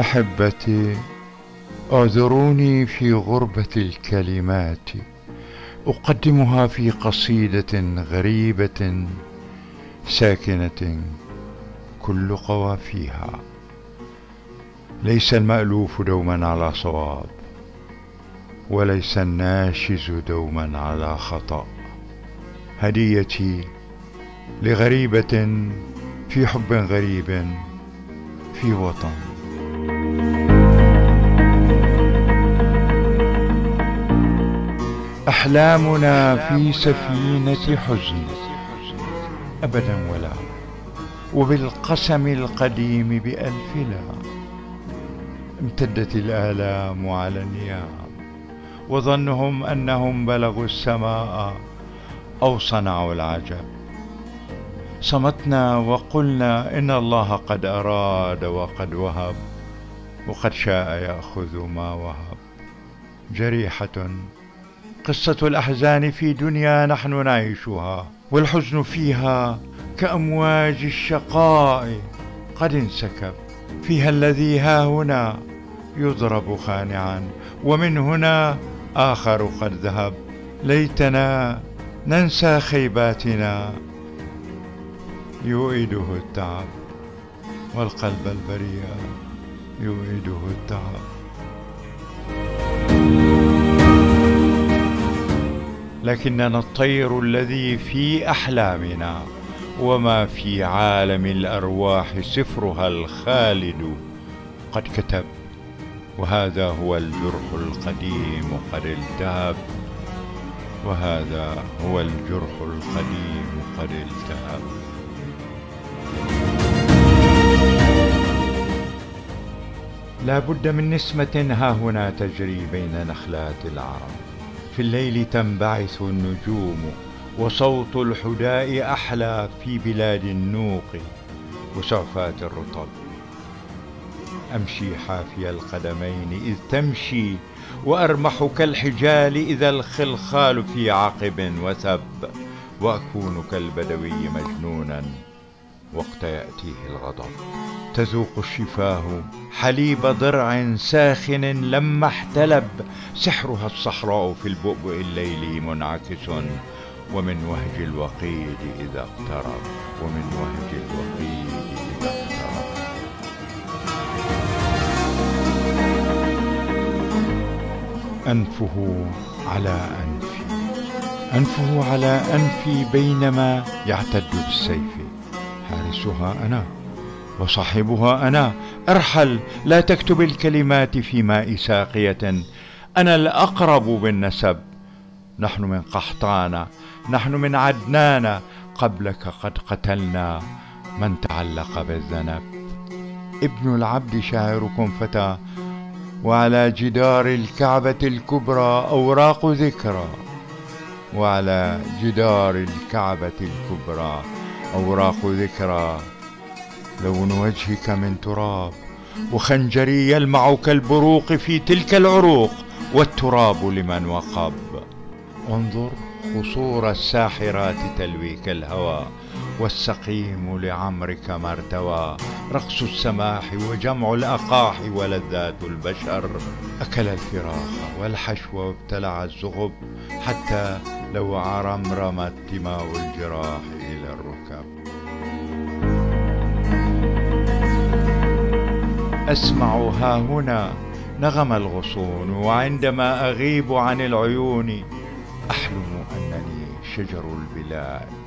أحبتي أعذروني في غربة الكلمات. أقدمها في قصيدة غريبة ساكنة كل قوافيها. ليس المألوف دوما على صواب وليس الناشز دوما على خطأ. هديتي لغريبة في حب غريب في وطن. أحلامنا في سفينة حزن. ابدا ولا. وبالقسم القديم بألف لا. امتدت الآلام على النيام. وظنهم أنهم بلغوا السماء أو صنعوا العجب. صمتنا وقلنا إن الله قد أراد وقد وهب. وقد شاء يأخذ ما وهب. جريحة. قصة الأحزان في دنيا نحن نعيشها والحزن فيها كأمواج الشقاء قد انسكب فيها الذي ها هنا يضرب خانعا ومن هنا آخر قد ذهب. ليتنا ننسى خيباتنا. يؤيده التعب والقلب البريء يؤيده التعب لكننا الطير الذي في أحلامنا وما في عالم الأرواح سفرها الخالد قد كتب. وهذا هو الجرح القديم قد التهب. وهذا هو الجرح القديم قد التهب. لا بد من نسمة ها هنا تجري بين نخلات العرب. في الليل تنبعث النجوم وصوت الحداء أحلى في بلاد النوق وسعفات الرطب. أمشي حافي القدمين إذ تمشي وأرمح كالحجال إذا الخلخال في عقب وثب وأكون كالبدوي مجنونا وقت يأتيه الغضب. تذوق الشفاه حليب ضرع ساخن لما احتلب. سحرها الصحراء في البؤبؤ الليلي منعكس. ومن وهج الوقيد إذا اقترب. ومن وهج الوقيد إذا اقترب. أنفه على أنفي. أنفه على أنفي بينما يعتد بالسيف حارسها أنا وصاحبها أنا. أرحل لا تكتب الكلمات في ماء ساقية. أنا الأقرب بالنسب. نحن من قحطان نحن من عدنان. قبلك قد قتلنا من تعلق بالذنب. ابن العبد شاعركم فتى وعلى جدار الكعبة الكبرى أوراق ذكرى. وعلى جدار الكعبة الكبرى أوراق ذكرى لون وجهك من تراب وخنجري يلمع كالبروق في تلك العروق والتراب لمن وقب. انظر قصور الساحرات تلويك الهوى. والسقيم لعمرك ما ارتوى. رقص السماح وجمع الأقاح ولذات البشر. أكل الفراخ والحشو وابتلع الزغب. حتى لو عرمرمت دماء الجراح إلى الركب. أسمع ها هنا. نغم الغصون وعندما أغيب عن العيون. أحلم أنني شجر البلاد.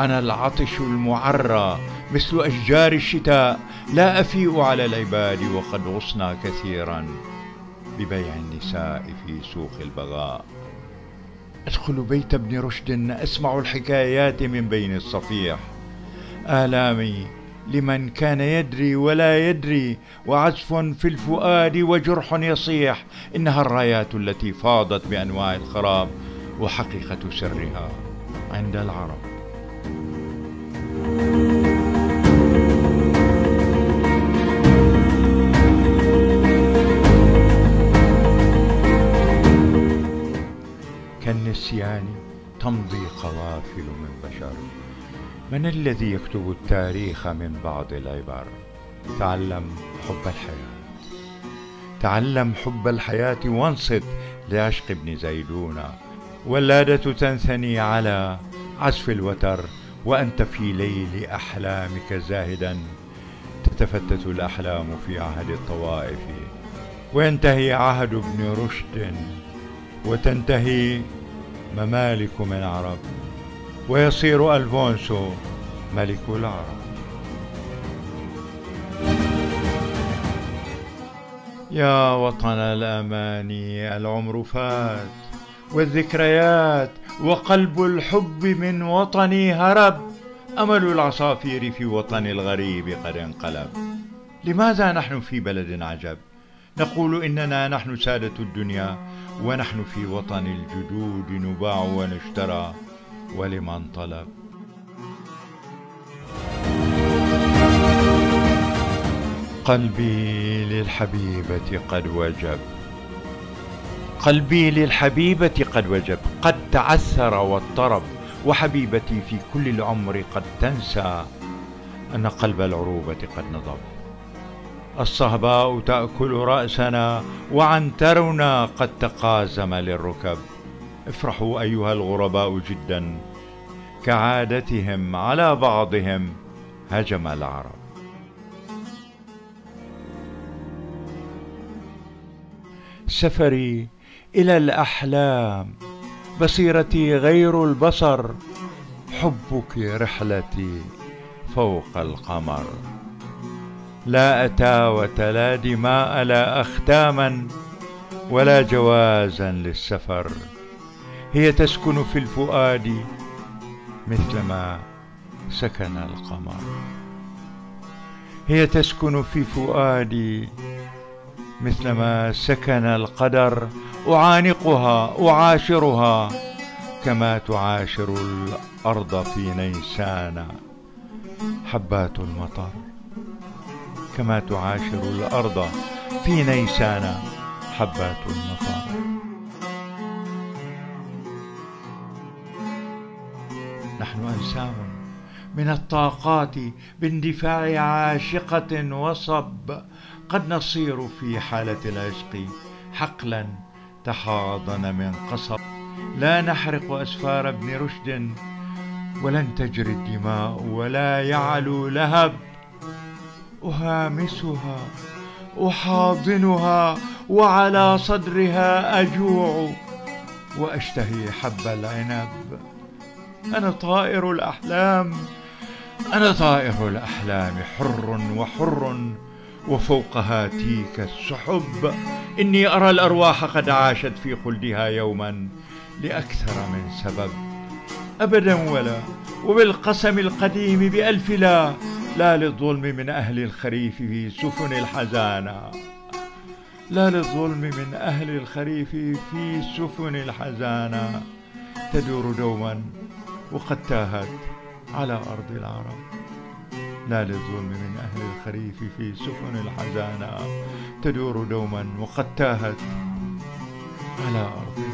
أنا العطش المعرى مثل أشجار الشتاء لا أفيء على العباد وقد غصنا كثيرا ببيع النساء في سوق البغاء. أدخل بيت ابن رشد أسمع الحكايات من بين الصفيح. آلامي لمن كان يدري ولا يدري وعزف في الفؤاد وجرح يصيح. إنها الرايات التي فاضت بأنواع الخراب وحقيقة سرها عند العرب. كالنسيان تمضي قوافل من بشر. من الذي يكتب التاريخ من بعض العبر؟ تعلم حب الحياة. تعلم حب الحياة وانصت لعشق ابن زيدون. واللادة تنثني على عزف الوتر وأنت في ليل أحلامك زاهدا. تتفتت الأحلام في عهد الطوائف. وينتهي عهد ابن رشد وتنتهي ممالك من عرب. ويصير ألفونسو ملك العرب. يا وطن الأماني العمر فات والذكريات وقلب الحب من وطني هرب. أمل العصافير في وطن الغريب قد انقلب. لماذا نحن في بلد عجب؟ نقول إننا نحن سادة الدنيا ونحن في وطن الجدود نباع ونشترى. ولمن طلب؟ قلبي للحبيبة قد وجب. قلبي للحبيبة قد وجب قد تعثر واضطرب وحبيبتي في كل العمر قد تنسى أن قلب العروبة قد نضب. الصهباء تأكل رأسنا وعنترنا قد تقازم للركب. افرحوا أيها الغرباء جدا كعادتهم على بعضهم هجم العرب. سفري إلى الأحلام. بصيرتي غير البصر حبك رحلتي فوق القمر. لا أتاوة لا دماء لا أختاما ولا جوازا للسفر. هي تسكن في الفؤاد مثلما سكن القمر. هي تسكن في فؤادي مثلما سكن القدر أعانقها أعاشرها كما تعاشر الأرض في نيسان حبات المطر كما تعاشر الأرض في نيسان حبات المطر. نحن أنسام من الطاقات باندفاع عاشقة وصب قد نصير في حالة العشق حقلا تحاضن من قصب. لا نحرق أسفار ابن رشد ولن تجري الدماء ولا يعلو لهب. أهامسها أحاضنها وعلى صدرها أجوع وأشتهي حب العنب. أنا طائر الأحلام أنا طائر الأحلام حر وحر وفوق هاتيك السحب. إني أرى الأرواح قد عاشت في خلدها يوما لأكثر من سبب. أبدا ولا وبالقسم القديم بألف لا لا للظلم من أهل الخريف في سفن الحزانة. لا للظلم من أهل الخريف في سفن الحزانة. تدور دوما وقد تاهت على أرض العرب. لا للظلم من أهل الخريف في سفن الحزانة تدور دوما وقد تاهت على أرض